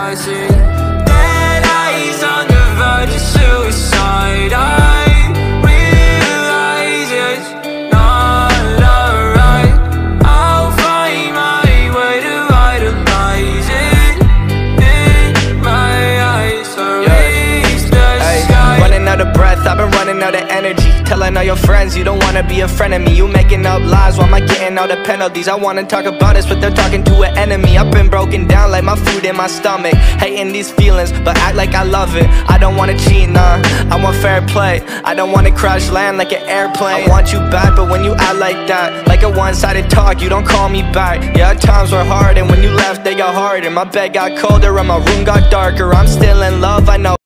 crossing Out of energy. Telling all your friends you don't wanna be a friend of me. You making up lies while am I getting all the penalties? I wanna talk about this, but they're talking to an enemy. I've been broken down like my food in my stomach. Hating these feelings, but act like I love it. I don't wanna cheat, nah. I want fair play. I don't wanna crash land like an airplane. I want you back, but when you act like that, like a one-sided talk, you don't call me back. Yeah, times were hard, and when you left, they got harder. My bed got colder, and my room got darker. I'm still in love, I know.